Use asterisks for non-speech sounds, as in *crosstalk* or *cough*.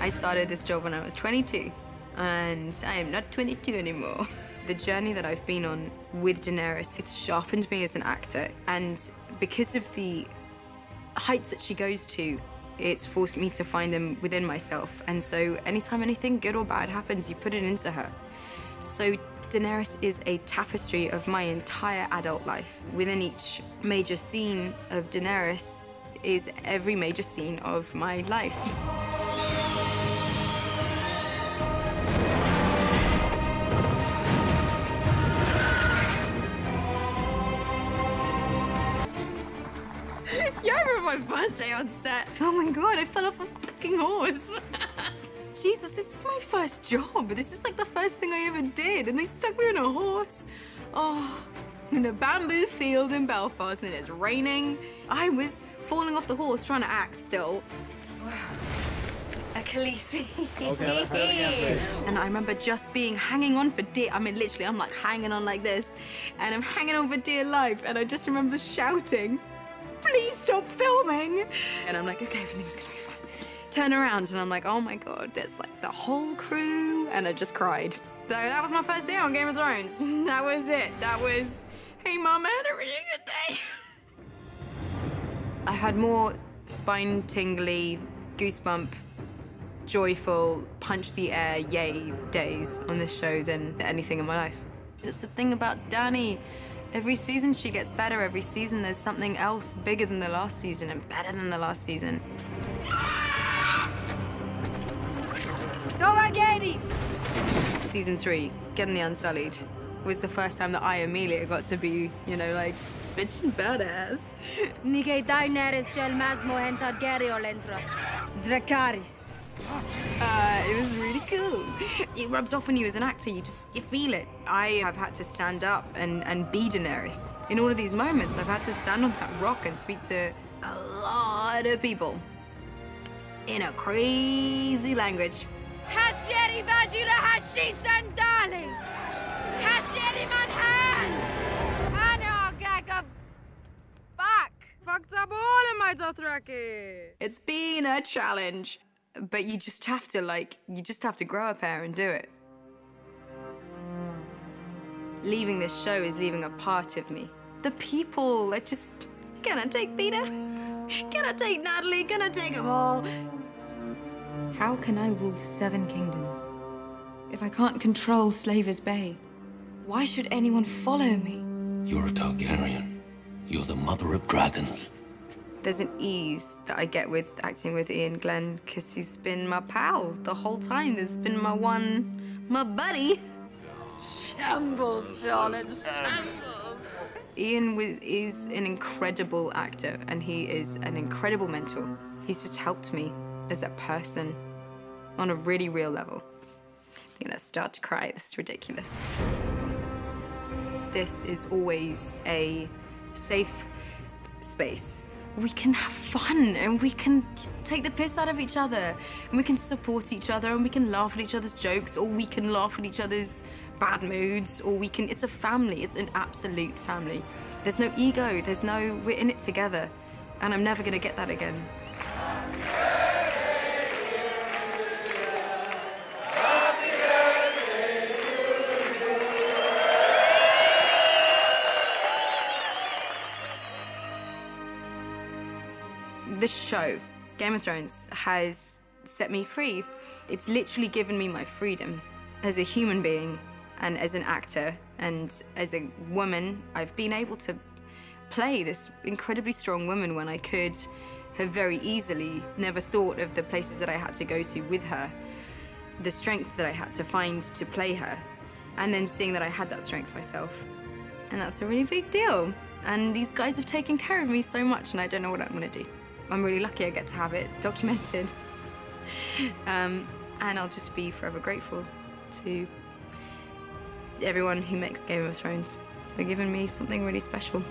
I started this job when I was 22, and I am not 22 anymore. The journey that I've been on with Daenerys, it's sharpened me as an actor, and because of the heights that she goes to, it's forced me to find them within myself. And so anytime anything good or bad happens, you put it into her. So Daenerys is a tapestry of my entire adult life. Within each major scene of Daenerys is every major scene of my life. My first day on set. Oh my god, I fell off a fucking horse. *laughs* Jesus, this is my first job. This is like the first thing I ever did, and they stuck me on a horse. Oh, in a bamboo field in Belfast, and it's raining. I was falling off the horse trying to act still. *sighs* A Khaleesi. And I remember just being hanging on for dear. I mean, literally, I'm like hanging on like this, and I'm hanging on for dear life. And I just remember shouting, "Please stop filming!" And I'm like, "Okay, everything's gonna be fine." Turn around, and I'm like, "Oh my god, there's like the whole crew," and I just cried. So that was my first day on Game of Thrones. *laughs* That was it. That was, "Hey, mom, I had a really good day." *laughs* I had more spine tingly, goosebump joyful, punch the air, yay days on this show than anything in my life. It's the thing about Dani. Every season she gets better. Every season there's something else bigger than the last season and better than the last season. Season three, Getting the Unsullied, was the first time that I, Emilia, got to be, you know, like, bitch and badass. Nigei Daenerys gel masmo hen Targaryen entra. Dracarys. Uh, it was really cool. It rubs off on you as an actor. You just you feel it. I have had to stand up and and be Daenerys. In all of these moments, I've had to stand on that rock and speak to a lot of people in a crazy language. Hasheri vajira hashi sandali. Hasheri manhan. Ano gaga. Fuck. Fucked up all of my Dothraki. It's been a challenge, but you just have to like you just have to grow a pair and do it. Leaving this show is leaving a part of me. The people are just gonna take Peter, gonna take Natalie, gonna take them all. How can I rule seven kingdoms if I can't control Slaver's Bay? Why should anyone follow me? You're a Targaryen. You're the mother of dragons. There's an ease that I get with acting with Iain Glen because he's been my pal the whole time. There's been my one, my buddy. Shambles, Charlotte. Shambles. Iain was, is an incredible actor and he is an incredible mentor. He's just helped me as a person on a really real level. I'm gonna start to cry. This is ridiculous. This is always a safe space. We can have fun and we can take the piss out of each other and we can support each other and we can laugh at each other's jokes or we can laugh at each other's bad moods or we can, it's a family, it's an absolute family. There's no ego, there's no, we're in it together and I'm never gonna get that again. This show, Game of Thrones, has set me free. It's literally given me my freedom as a human being and as an actor and as a woman. I've been able to play this incredibly strong woman when I could have very easily never thought of the places that I had to go to with her, the strength that I had to find to play her, and then seeing that I had that strength myself. And that's a really big deal. And these guys have taken care of me so much, and I don't know what I'm gonna do. I'm really lucky I get to have it *laughs* documented. um, and I'll just be forever grateful to everyone who makes Game of Thrones for giving me something really special.